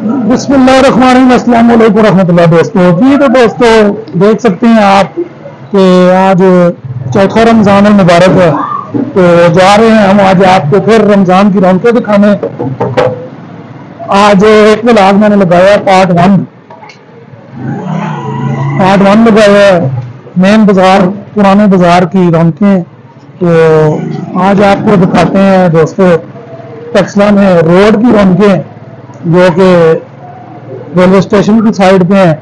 अस्सलाम वालेकुम दोस्तों जी तो दोस्तों देख सकते हैं आप कि आज चौथा रमज़ान मुबारक है। तो जा रहे हैं हम आज आपको फिर रमज़ान की रौनकें दिखाने। आज एक ब्लाग मैंने लगाया, पार्ट वन। पार्ट वन लगाया, मेन बाज़ार, पुराने बाज़ार की रौनकें। तो आज आपको दिखाते हैं दोस्तों टक्सला में रोड की रौनकें। जो कि रेलवे स्टेशन की साइड पे हैं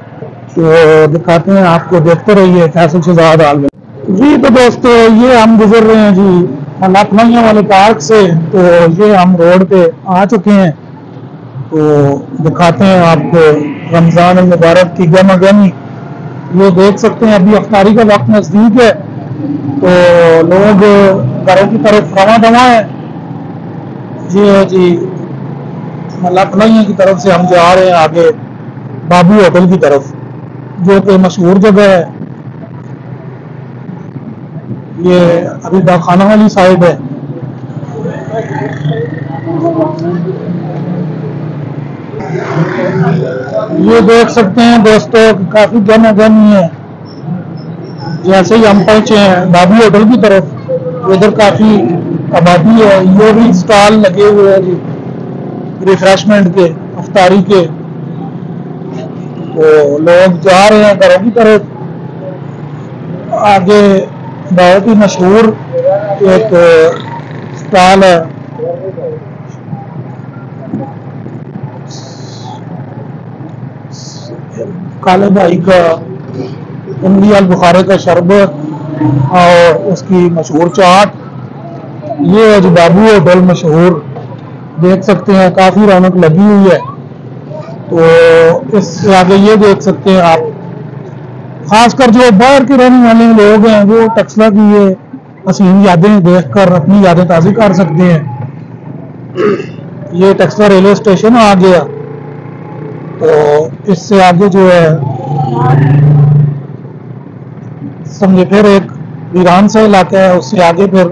तो दिखाते हैं, आपको देखते रहिए फैसल शहजाद हाल में जी तो दोस्तों, ये हम गुजर रहे हैं जी लखनऊ वाले पार्क से तो ये हम रोड पे आ चुके हैं। तो दिखाते हैं आपको रमज़ान मुबारक की गमा गमी ये देख सकते हैं, अभी अफ्तारी का वक्त नज़दीक है। तो लोग घरों की तरफ़ रवा दवा है। जी जी। लखनऊ की तरफ़ से हम जा रहे हैं आगे। बाबू होटल की तरफ़, जो कि मशहूर जगह है। ये अभी डाखाना वाली साइड है। ये देख सकते हैं दोस्तों, काफ़ी गहना गहनी है। जैसे ही हम पहुँचे हैं, बाबू होटल की तरफ़, उधर काफ़ी आबादी है, ये भी स्टॉल लगे हुए हैं जी। रिफ्रेशमेंट के अफ्तारी के। तो लोग जा रहे हैं घरों की तरफ़। आगे बहुत ही मशहूर एक, स्टॉल है। काले भाई का इमली अल बुखारे का शरबत और उसकी मशहूर चाट। ये जो बाबू होटल मशहूर देख सकते हैं, काफ़ी रौनक लगी हुई है। तो इससे आगे ये देख सकते हैं आप। खासकर जो बाहर के रहने वाले लोग हैं, वो टक्सला की ये हसीन यादें देखकर अपनी यादें ताज़ी कर सकते हैं। ये टक्सला रेलवे स्टेशन आ गया। तो इससे आगे जो है, समझे फिर एक वीरान सा इलाका है, उससे आगे फिर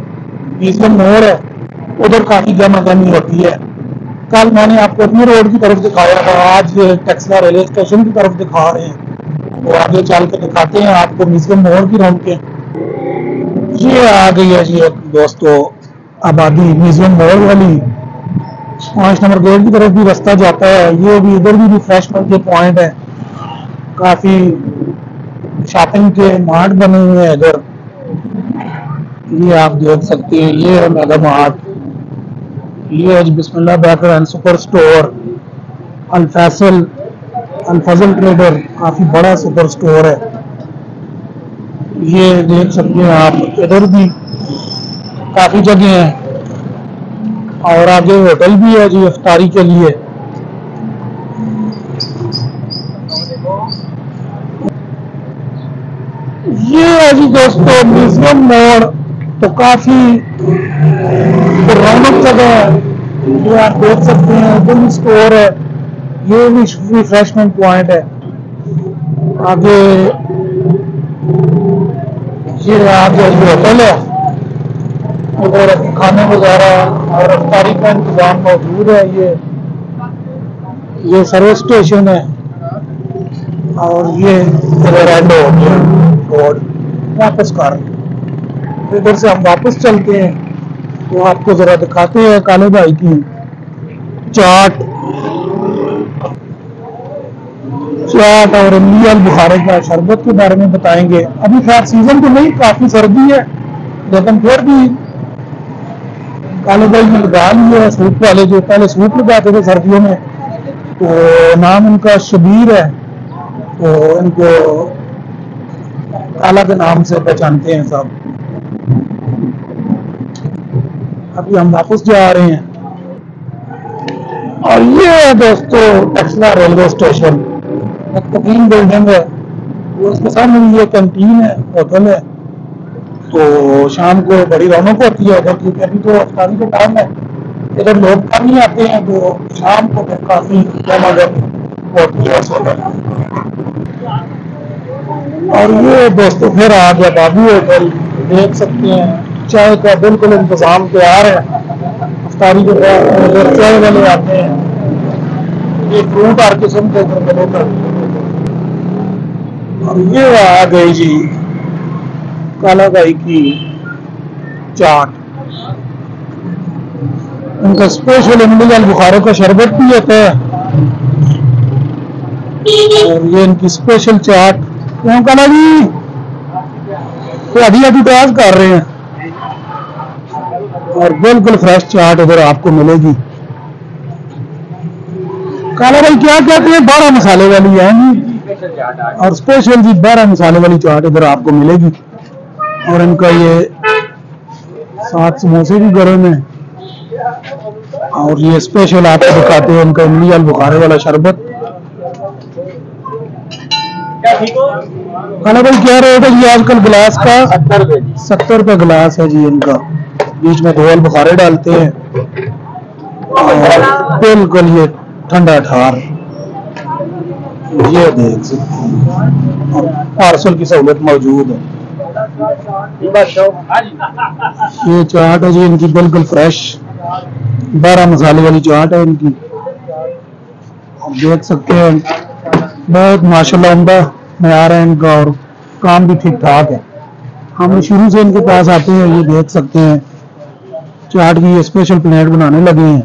मोड़ है। उधर काफ़ी गमा गमी होती है। कल मैंने आपको अपनी रोड की तरफ़ दिखाया था, आज टक्सला रेलवे स्टेशन की तरफ़ दिखा रहे हैं। तो आगे चल के दिखाते हैं आपको म्यूज़ियम मोड़ की रोड के। ये आ गई है जी दोस्तों आबादी म्यूज़ियम मोड़ वाली। पाँच नंबर गेट की तरफ़ भी रास्ता जाता है। ये भी इधर भी रिफ्रेशमेंट के पॉइंट है। काफ़ी शॉपिंग के मार्ट बने हुए हैं इधर। ये आप देख सकते हैं, ये है मेगा मार्ट है बिस्मिल्लाह बेकर एंड सुपर स्टोर अल अल ट्रेडर, काफ़ी बड़ा सुपर स्टोर है। ये देख सकते हैं आप, इधर भी काफ़ी जगह हैं, और आगे होटल भी है जी अफ्तारी के लिए। ये है जी दोस्तों, म्यूज़ियम मोड़ तो काफ़ी रौनक जगह है जो आप देख सकते हैं बुल स्टोर है ये भी रिफ्रेशमेंट पॉइंट है। आगे ये आगे होटल है उधर खाने वगैरह और रफ्तारी का इंतज़ाम मौजूद है ये ये सर्विस स्टेशन है। और ये रेडो रोड वापस कर। इधर से हम वापस चलते हैं। तो आपको जरा दिखाते हैं, काले भाई की चाट। चाट और अल बुखारे का शरबत के बारे में बताएँगे। अभी खैर सीज़न तो नहीं, काफ़ी सर्दी है, लेकिन फिर भी काले भाई ने लगा लिया है सूट वाले जो पहले सूट लगाते थे सर्दियों में तो नाम उनका शबीर है तो इनको काला के नाम से पहचानते हैं सब। अभी हम वापस जा रहे हैं। और ये है दोस्तों टक्सला रेलवे स्टेशन तकीन बिल्डिंग है। उसके सामने ये कैंटीन है होटल है। तो शाम को बड़ी रौनक होती है उधर क्योंकि अभी तो अफतारी का टाइम है। इधर लोग कम ही आते हैं तो शाम को फिर काफ़ी होती है और ये दोस्तों, फिर आ गया बाबू होटल देख सकते हैं। चाय का बिल्कुल इंतज़ाम तैयार है। अफ्तारी के बाद चाय वाले आते हैं। ये फ्रूट हर किस्म के और ये आ गई जी काला गाई की चाट। उनका स्पेशल इमली बुखारों का शरबत भी होता है। और ये इनकी स्पेशल चाट। क्यों काला जी? ये अभी अभी प्रयास कर रहे हैं। और बिल्कुल फ्रेश चाट उधर आपको मिलेगी। काला भाई क्या कहते हैं बारह मसाले वाली है? और स्पेशल जी बारह मसाले वाली चाट इधर आपको मिलेगी। और इनका ये सात समोसे भी गर्म है। और ये स्पेशल आपको दिखाते हैं इनका इमली अल बुखारे वाला शरबत। खाना भाई क्या रेट है जी आजकल गिलास का? सत्तर रुपए सत्तर रुपए गिलास है जी इनका। बीच में अल बुखारे डालते हैं। और बिल्कुल ये ठंडा ठार। ये देख सकते हैं। पार्सल की सहूलत मौजूद है। ये चाट है जी, इनकी बिल्कुल फ्रेश। बारह मसाले वाली चाट है इनकी। देख सकते हैं। बहुत माशाल्लाह उमदा मैार है इनका और काम भी ठीक ठाक है। हम शुरू से इनके पास आते हैं, ये देख सकते हैं। चाट की स्पेशल प्लेट बनाने लगे हैं।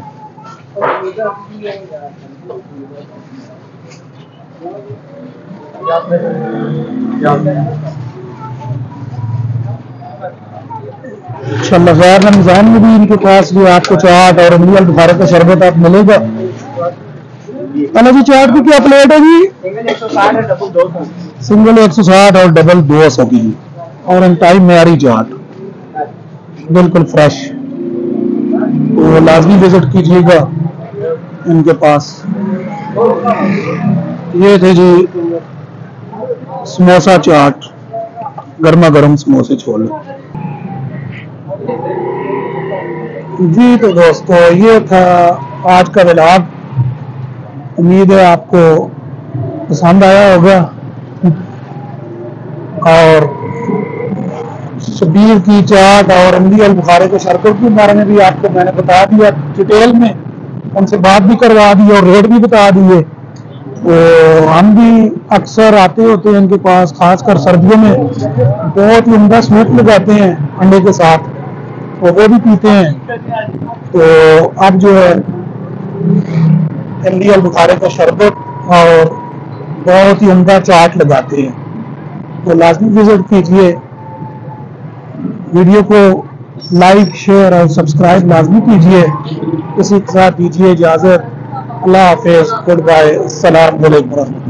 इंशाल्लाह रमज़ान में भी इनके पास जो आपको चाट और अमली बुखारे का शरबत आप मिलेगा। जी, चाट की क्या प्लेट है जी सिंगल एक सौ साठ और डबल दो सौ की। और टाइम मेरी चाट। बिल्कुल फ्रेश तो लाजमी विज़िट कीजिएगा इनके पास। ये थे जी समोसा चाट, गर्मा गर्म समोसे छोले। जी तो दोस्तों, ये था आज का व्लॉग उम्मीद है आपको पसंद आया होगा। और शबीर की चाट और अमली अल बुखारे के शरबत के बारे में भी आपको मैंने बता दिया। डिटेल में उनसे बात भी करवा दी और रेट भी बता दिए। तो हम भी अक्सर आते होते हैं इनके पास, खासकर सर्दियों में। बहुत ही उमदा स्वीट लगाते हैं अंडे के साथ तो वो भी पीते हैं। तो अब जो है इमली अल बुखारे का शरबत और बहुत ही उमदा चाट लगाते हैं। तो लाजमी विज़िट कीजिए। वीडियो को लाइक, शेयर और सब्सक्राइब लाजमी कीजिए। इसी तरह दीजिए इजाज़त। अल्लाह हाफिज़। Good bye. सलाम वालेकुम